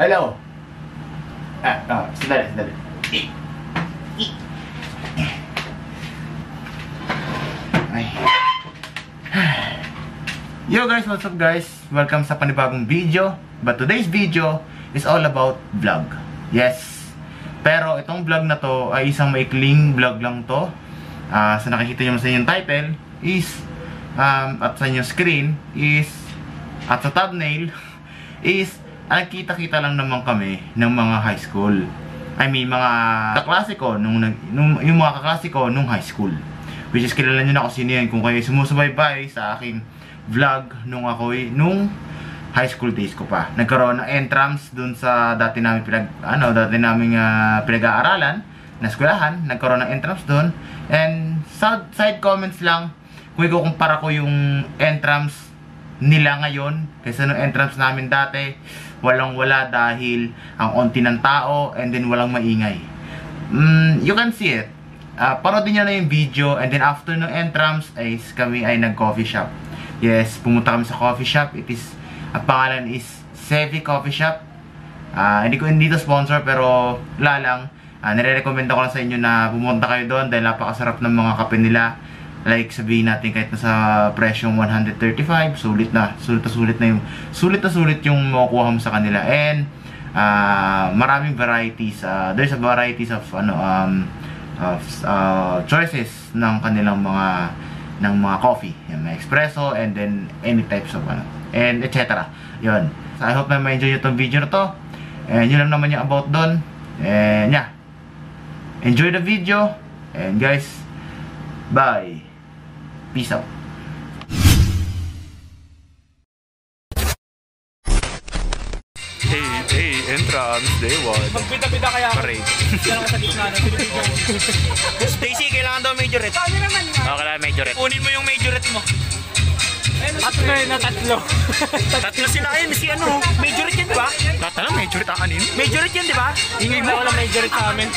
Hello. Ah, ah, sandali, sandali. Ay. Yo guys, what's up guys? Welcome sa panibagong video. But today's video is all about vlog. Yes. Pero itong vlog na to ay isang maikling vlog lang to. Ah, sa nakikita nyo sa inyong title is um, at sa inyong screen is at sa thumbnail is nagkita-kita lang naman kami ng mga high school. I mean, mga kaklase nung, nung, yung mga kaklase nung high school. Which is, kilala nyo na kung sino yan. Kung kayo sumusubaybay sa aking vlog nung ako, nung high school days ko pa. Nagkaroon ng entrance dun sa dati namin pinag, ano, dati namin uh, pinag-aaralan na eskwelahan. Nagkaroon ng entrance dun. And side, side comments lang, kung ikukumpara ko yung entrance nila ngayon kaysa nung entrance namin dati walang wala dahil ang onti ng tao and then walang maingay. Mm, you can see it. Uh, paroodin nyo na yung video and then after ng entrance ay kami ay nag coffee shop. Yes pumunta kami sa coffee shop. It is ang pangalan is Sevi Coffee Shop. Ah, hindi ko hindi to sponsor pero wala lang. Uh, nire-recommend ko lang sa inyo na pumunta kayo doon dahil napakasarap ng mga kape nila like sabihin natin kahit nasa presyong 135 sulit na. Sulit na sulit na yung sulit na sulit yung makukuha mo sa kanila. And uh, maraming varieties uh, there's a varieties of ano um of uh, choices ng kanilang mga ng mga coffee. Yung may espresso and then any types of ano and etc yun. So I hope na ma-enjoy nyo video na to. And yun lang naman yung about doon and yeah. Enjoy the video. And guys bye Peace out. Hey, hey, entrance, day one. Magbida-bida kaya ako. Parade. Yan ako sa gitna ng Pilipino. Stacy, kailangan daw majorette. Ano naman nga? Okay lang, majorette. Kunin mo yung majorette mo. Tatlo yun na tatlo. Tatlo sila yun. Si ano, majorette yan, di ba? Lahat na lang, major takanin. Majorette yan, di ba? Ingay mo. Wala major sa amin.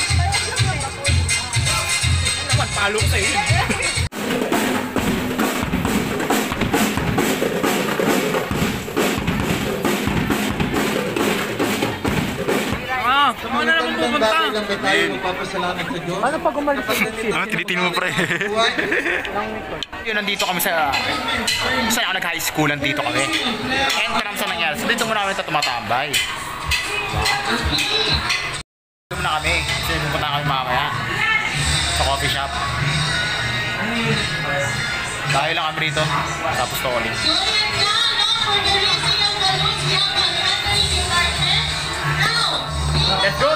Naman, palo ko sa'yo yun. Saan na naman pupunta? lang ba tayo magpapasalamat sa Diyos? Ano pag umalis sa Ah, tinitin mo pre. Yun, nandito kami sa... Saan ako nag-high school, nandito kami. Entrance na nangyari. So, dito muna kami ito tumatambay. Dito muna kami. Kasi pupunta kami mamaya. Sa coffee shop. Tayo lang kami rito. Tapos to ulit. Let's go,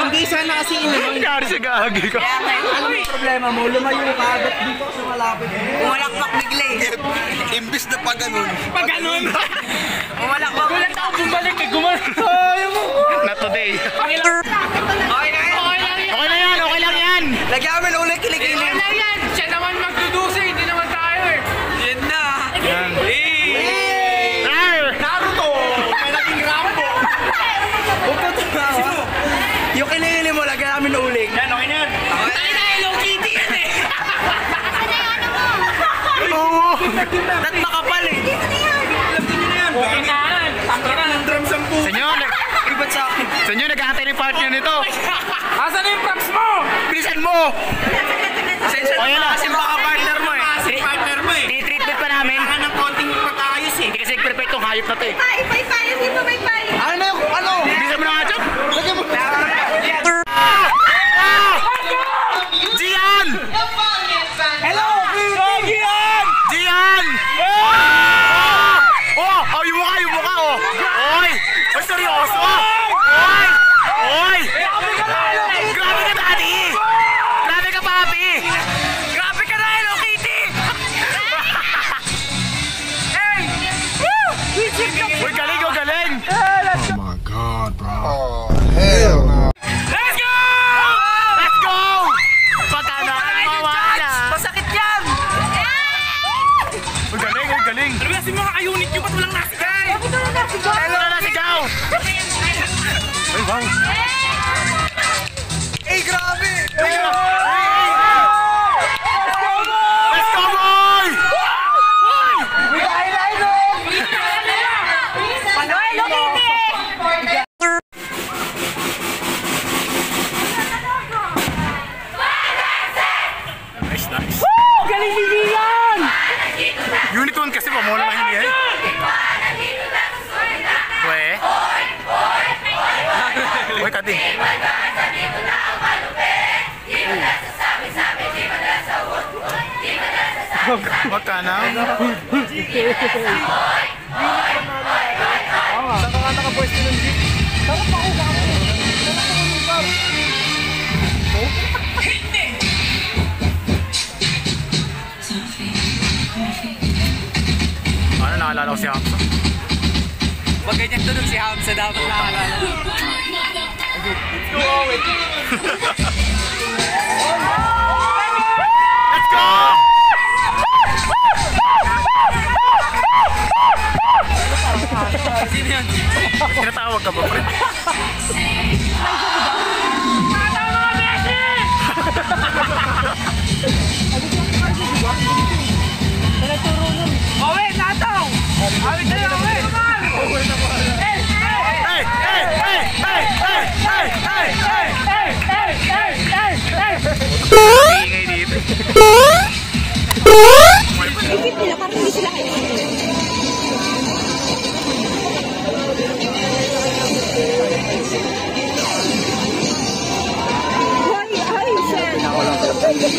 Pa? Hindi sana kasi inuman. Nangyari sa gagi ko. Ano yung problema mo? Lumayo ka agad dito sa malapit. Umalakpak bigla eh. Imbis na pa ganun. Pag ganun. Umalakpak. Gulat ako bumalik eh. Gumalit. Ayaw mo. Not today. Okay na yan. Okay na yan, okay lang yan! Lagyan mo sa inyo nag-aantay ng partner nito. Asan yung props mo? Bilisan mo! Sensya Okay na na. kasi baka partner mo eh. Kasi partner mo eh. Tinitreatment pa namin. Kailangan ng konting pagkaayos eh. Hindi kasi perfectong hayop na to eh. Pai, pai, pai, hindi mo may pai. Ano na yung ano? Bilisan mo na nga, Chop! Lagyan mo. Gian! Hello! Gian! Gian! Oh! Oh! Oh, yung mukha, yung mukha, oh! Oy! Oy, seryoso! Oy! galing. Ano ba mga ka-unit nyo? Ba't walang nasigaw? Bakit walang nasigaw? Bakit walang nasigaw? Ay, bang! Ay, grabe! Ay, grabe! Tune kasi pa, mula hindi eh. We. Uy, kati. Wag ka na. Saan ka nga nakapwesto ng jeep? Ano, Tinatawag ka ba, pre? Owe, nataw! Awit tayo, Owe! Hey! Hey! Hey! Hey! Hey! Hey! Hey! Ingay dito.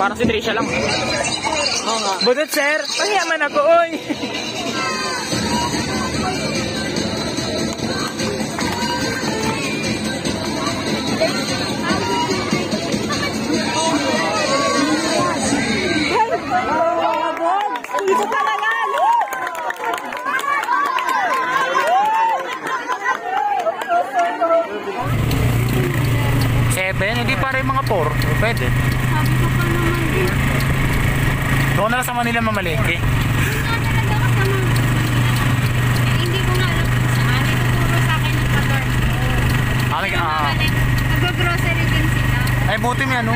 Parang si Trisha lang. Oo nga. Budot sir, pahiyaman ako, oy! Doon na lang sa Manila mamalengke. Eh, Aling, ah, Nag-grocery din sila. ay buti may ano.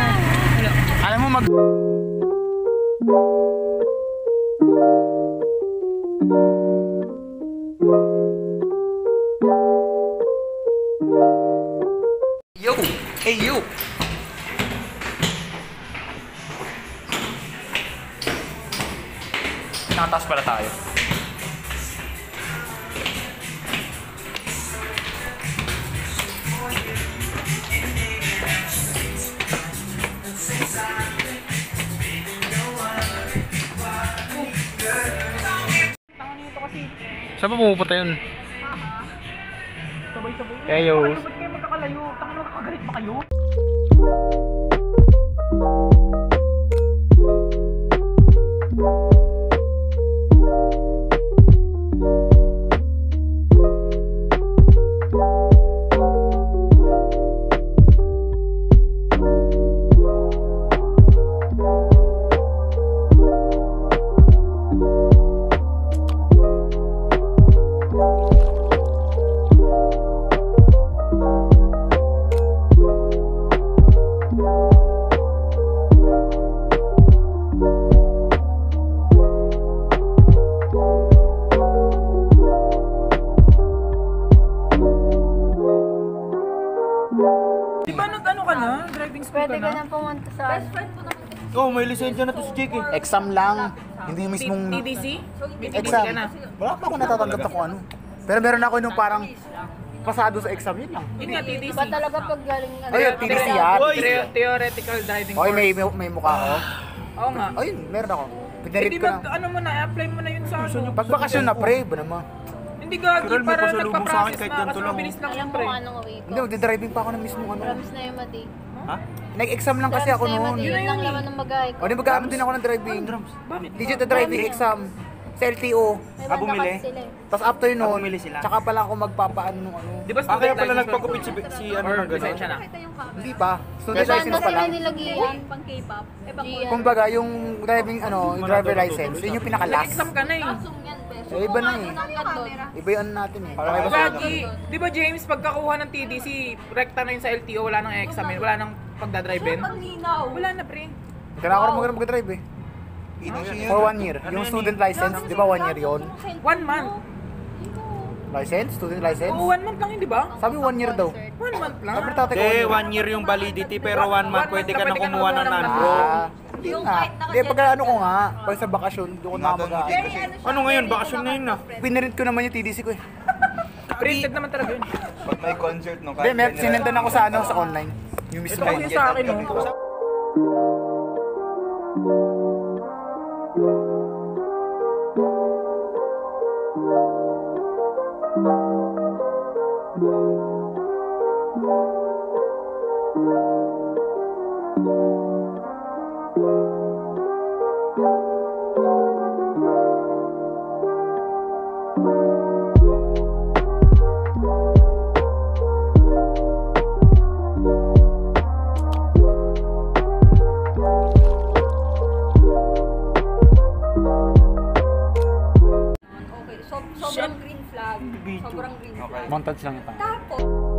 Alam mo mag... Yo! Hey, you! Nakataas pala tayo. Saan ba pumupunta yun? Sabay-sabay. Eyo. Ba't kayo magkakalayo? Tangan mo, kagalit ba kayo? Lisensya na to si Jake eh. Exam lang. Hindi mismong TDC? Exam. ka na? Wala pa ako natatanggap na kung ano. Pero meron ako nung parang pasado sa exam yun lang. Yun nga, TDC. Iba talaga pag galing... ano, Ayun, TDC yan. Theo- Theoretical driving Okay, course. may, may, may mukha ako. Oo nga. Ayun, meron ako. Pinarit ko na. ano mo na, apply mo na yun sa ano. Pag bakasyon na, pre, ba naman? Hindi gagi, para nagpa-process na kasi mabilis lang mo pre. ko. Hindi, magdadriving pa ako ng mismong ano. Promise na yung mati. Nag-exam lang kasi ako noon. mati. Yun lang laman ng bagay ko. O, di mag-aaral din ako ng driving. Legit na driving exam. sa LTO. Ah, bumili. eh. Tapos after Ah, nun, bumili sila. tsaka pala ako magpapaano nung ano. Di ba Ah, kaya student pala license nagpagupit si, si ano Or ng gano'n? Hindi pa. Student Kasi license pa lang. nilagyan pang K-pop. Eh, Kumbaga, yung driving, ano, yung driver license, yun yung pinaka-last. Nag-exam ka na eh. Eh, iba na eh. Iba yung ano natin eh. Gagi, di ba James, pagkakuha ng TDC, rekta na yun sa LTO, wala nang exam eh, wala nang pagdadrive-in? Wala na pre. Kailangan ko rin mag- mag-drive eh. For one year. Yung student license, di ba one year yon? One month. License? Student license? Oo, one month lang yun, di ba? Sabi one year daw. One month lang. Sabi tatay ko Eh, one year. yung validity pero one month pwede ka na kumuha ng kumuha ng non-pro. Ah, hindi nga. Hindi, pagka ano ko nga, pag sa bakasyon, doon ko na mag Ano ngayon? Bakasyon na. Pinarint ko naman yung TDC ko eh. Printed naman talaga yun. Pag may concert, no? Hindi, may sinendan ako sa ano, sa online. Yung mismo. Ito kasi sa akin, no? Green flag. Montage lang ito. Tapos,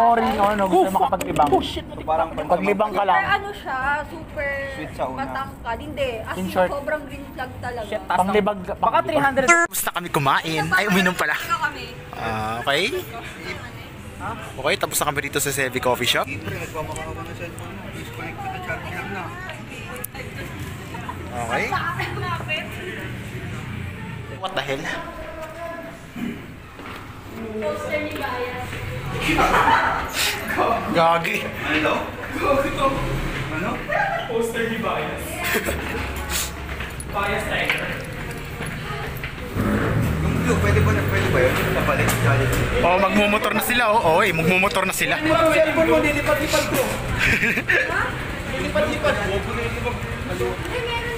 boring o ano, gusto makapaglibang. Paglibang ka lang. super ano siya, super matangkad. Hindi, as In in, short. sobrang green flag talaga. Panglibag. Baka 300. Tapos na kami kumain. Ay, uminom pala. Ano kami? Ah, okay. Okay, tapos na kami dito sa Sevi Coffee Shop. Nagpapakawa ko ng cellphone mo. Disconnect ka na charger na. Okay. What the hell? Gagi. Ano? Ano? Yung blue, pwede ba na pwede ba yun? Kapalit, charger. Oh, magmumotor na sila. Oh, oh, eh, magmumotor na sila. Cellphone mo, lilipad-lipad ko. Lilipad-lipad. Huwag ko na lilipad. Ay, meron